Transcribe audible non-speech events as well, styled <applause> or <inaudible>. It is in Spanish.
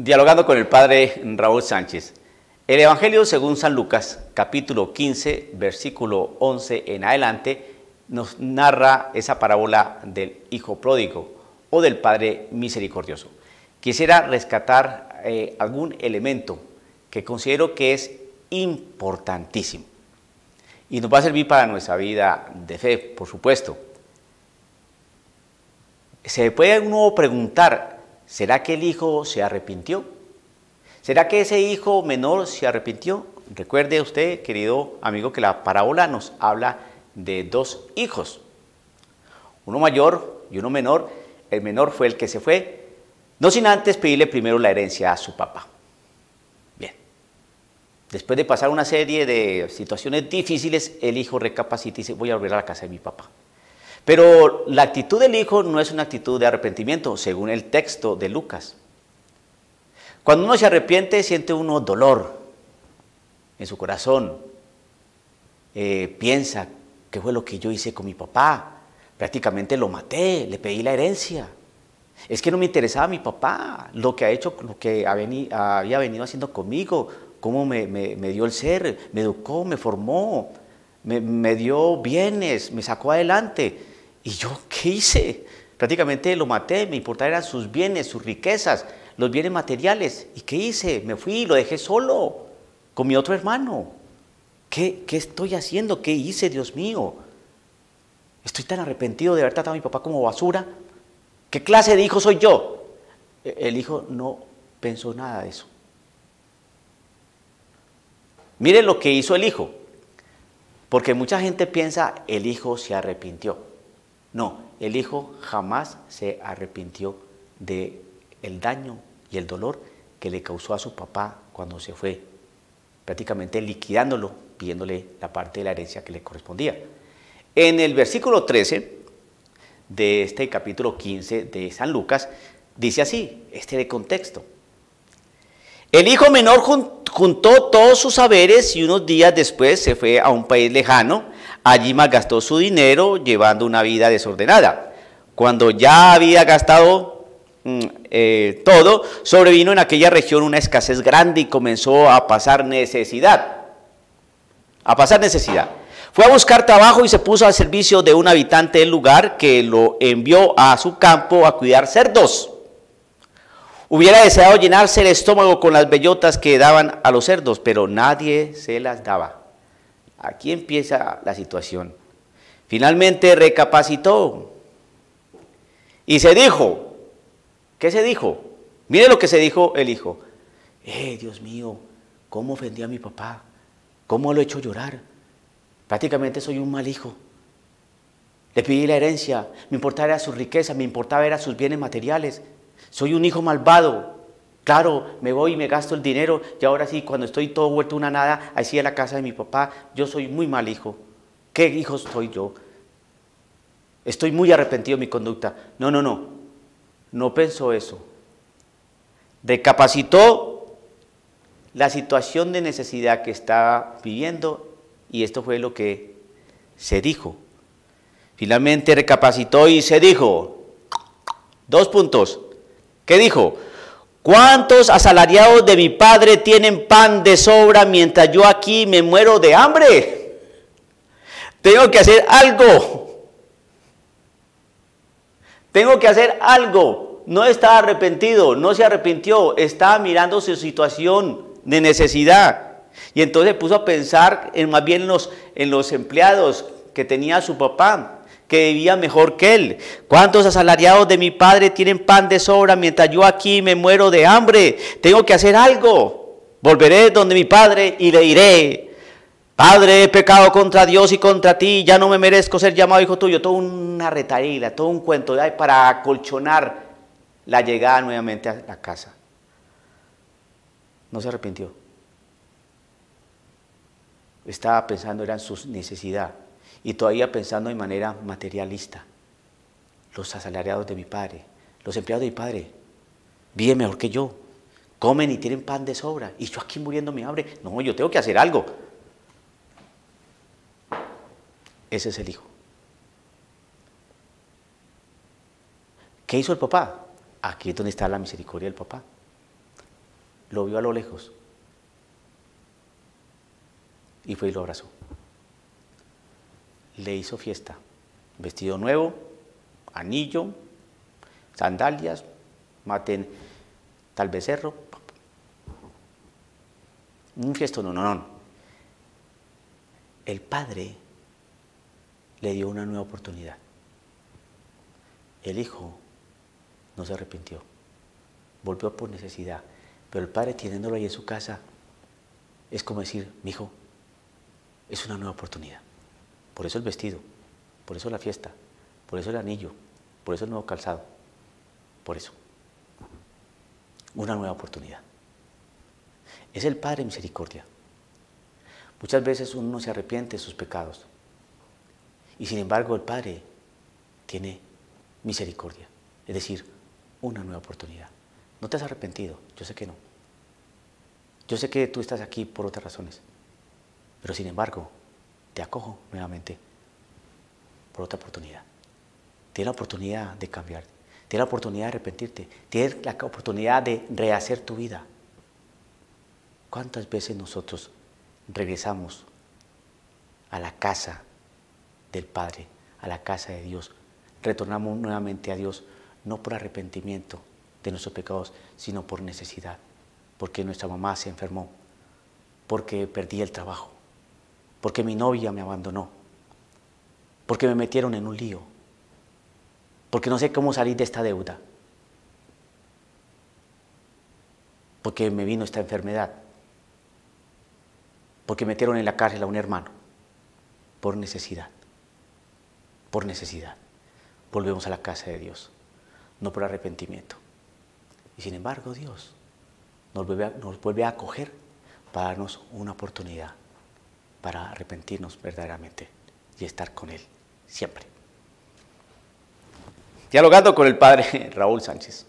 Dialogando con el padre Raúl Sánchez. El Evangelio según San Lucas, capítulo 15, versículo 11 en adelante, nos narra esa parábola del hijo pródigo o del padre misericordioso. Quisiera rescatar eh, algún elemento que considero que es importantísimo y nos va a servir para nuestra vida de fe, por supuesto. Se puede uno preguntar ¿Será que el hijo se arrepintió? ¿Será que ese hijo menor se arrepintió? Recuerde usted, querido amigo, que la parábola nos habla de dos hijos, uno mayor y uno menor. El menor fue el que se fue, no sin antes pedirle primero la herencia a su papá. Bien, después de pasar una serie de situaciones difíciles, el hijo recapacita y dice, voy a volver a la casa de mi papá. Pero la actitud del hijo no es una actitud de arrepentimiento, según el texto de Lucas. Cuando uno se arrepiente, siente uno dolor en su corazón. Eh, piensa, ¿qué fue lo que yo hice con mi papá? Prácticamente lo maté, le pedí la herencia. Es que no me interesaba mi papá, lo que ha hecho, lo que había venido haciendo conmigo, cómo me, dio el ser, me educó, me formó, me, me dio bienes, me sacó adelante. ¿Y yo qué hice? Prácticamente lo maté, me importaban eran sus bienes, sus riquezas, los bienes materiales. ¿Y qué hice? Me fui, lo dejé solo con mi otro hermano. ¿Qué, qué estoy haciendo? ¿Qué hice, Dios mío? Estoy tan arrepentido de haber tratado a mi papá como basura. ¿Qué clase de hijo soy yo? E, el hijo no pensó nada de eso. Mire lo que hizo el hijo. Porque mucha gente piensa, el hijo se arrepintió. No, el hijo jamás se arrepintió de el daño y el dolor que le causó a su papá cuando se fue, prácticamente liquidándolo, pidiéndole la parte de la herencia que le correspondía. En el versículo 13 de este capítulo 15 de San Lucas, dice así, este de contexto. El hijo menor juntó todos sus saberes y unos días después se fue a un país lejano Allí malgastó su dinero llevando una vida desordenada. Cuando ya había gastado mm, eh, todo, sobrevino en aquella región una escasez grande y comenzó a pasar necesidad. A pasar necesidad. Fue a buscar trabajo y se puso al servicio de un habitante del lugar que lo envió a su campo a cuidar cerdos. Hubiera deseado llenarse el estómago con las bellotas que daban a los cerdos, pero nadie se las daba. Aquí empieza la situación. Finalmente recapacitó y se dijo, ¿qué se dijo? Mire lo que se dijo el hijo. Eh, Dios mío, ¿cómo ofendí a mi papá? ¿Cómo lo he hecho llorar? Prácticamente soy un mal hijo. Le pedí la herencia, me importaba su riqueza, me importaba era sus bienes materiales. Soy un hijo malvado, Claro, me voy y me gasto el dinero y ahora sí, cuando estoy todo vuelto una nada, así a la casa de mi papá, yo soy muy mal hijo. ¿Qué hijo soy yo? Estoy muy arrepentido de mi conducta. No, no, no. No pensó eso. Recapacitó la situación de necesidad que estaba viviendo y esto fue lo que se dijo. Finalmente recapacitó y se dijo, dos puntos. ¿Qué dijo? ¿Cuántos asalariados de mi padre tienen pan de sobra mientras yo aquí me muero de hambre? Tengo que hacer algo. Tengo que hacer algo. No está arrepentido, no se arrepintió, estaba mirando su situación de necesidad. Y entonces puso a pensar en más bien los, en los empleados que tenía su papá que vivía mejor que él. ¿Cuántos asalariados de mi padre tienen pan de sobra mientras yo aquí me muero de hambre? Tengo que hacer algo. Volveré donde mi padre y le diré, Padre, he pecado contra Dios y contra ti, ya no me merezco ser llamado hijo tuyo. Todo una retaíla, todo un cuento para acolchonar la llegada nuevamente a la casa. No se arrepintió. Estaba pensando era en sus necesidades y todavía pensando de manera materialista. Los asalariados de mi padre, los empleados de mi padre, viven mejor que yo, comen y tienen pan de sobra, y yo aquí muriendo mi hambre. No, yo tengo que hacer algo. Ese es el hijo. ¿Qué hizo el papá? Aquí es donde está la misericordia del papá. lo vio a lo lejos y fue y lo abrazó. Le hizo fiesta, vestido nuevo, anillo, sandalias, maten tal becerro. Un fiesto no, no, no. El padre le dio una nueva oportunidad. El hijo no se arrepintió, volvió por necesidad, pero el padre teniéndolo ahí en su casa es como decir, mi hijo, es una nueva oportunidad. Por eso el vestido, por eso la fiesta, por eso el anillo, por eso el nuevo calzado, por eso. Una nueva oportunidad. Es el Padre Misericordia. Muchas veces uno no se arrepiente de sus pecados. Y sin embargo el Padre tiene misericordia. Es decir, una nueva oportunidad. ¿No te has arrepentido? Yo sé que no. Yo sé que tú estás aquí por otras razones. Pero sin embargo, te acojo nuevamente por otra oportunidad. Tienes la oportunidad de cambiar. Tienes la oportunidad de arrepentirte. Tienes la oportunidad de rehacer tu vida. ¿Cuántas veces nosotros regresamos a la casa del Padre, a la casa de Dios? Retornamos nuevamente a Dios, no por arrepentimiento de nuestros pecados, sino por necesidad, porque nuestra mamá se enfermó, porque perdí el trabajo, porque mi novia me abandonó, porque me metieron en un lío, porque no sé cómo salir de esta deuda, porque me vino esta enfermedad, porque metieron en la cárcel a un hermano, por necesidad, por necesidad. Volvemos a la casa de Dios, no por arrepentimiento. Y sin embargo Dios nos vuelve a, acoger para darnos una oportunidad para arrepentirnos verdaderamente y estar con Él siempre. Dialogando con el Padre <laughs> Raúl Sánchez.